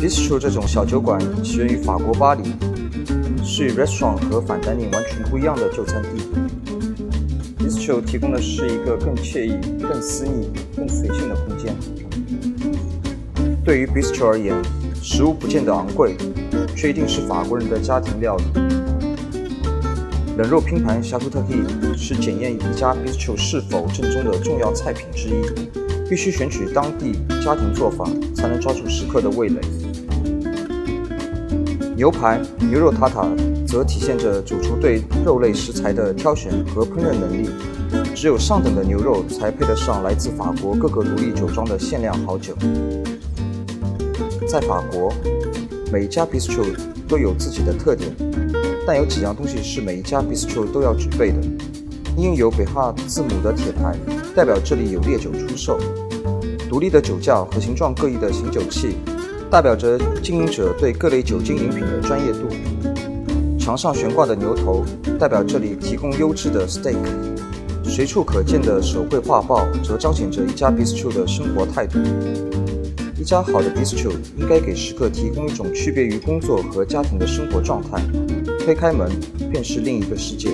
Bistro 这种小酒馆起源于法国巴黎，是与 restaurant 和反单宁完全不一样的就餐地。Bistro 提供的是一个更惬意、更私密、更随性的空间。对于 Bistro 而言，食物不见得昂贵，却一定是法国人的家庭料理。冷肉拼盘夏图特 T 是检验一家 Bistro 是否正宗的重要菜品之一，必须选取当地家庭做法，才能抓住食客的味蕾。牛排、牛肉塔塔则体现着主厨对肉类食材的挑选和烹饪能力。只有上等的牛肉才配得上来自法国各个独立酒庄的限量好酒。在法国，每一家 bistro 都有自己的特点，但有几样东西是每一家 bistro 都要具备的：印有北哈字母的铁牌，代表这里有烈酒出售；独立的酒窖和形状各异的醒酒器。代表着经营者对各类酒精饮品的专业度。墙上悬挂的牛头代表这里提供优质的 steak。随处可见的手绘画报则彰显着一家 bistro 的生活态度。一家好的 bistro 应该给食客提供一种区别于工作和家庭的生活状态。推开门，便是另一个世界。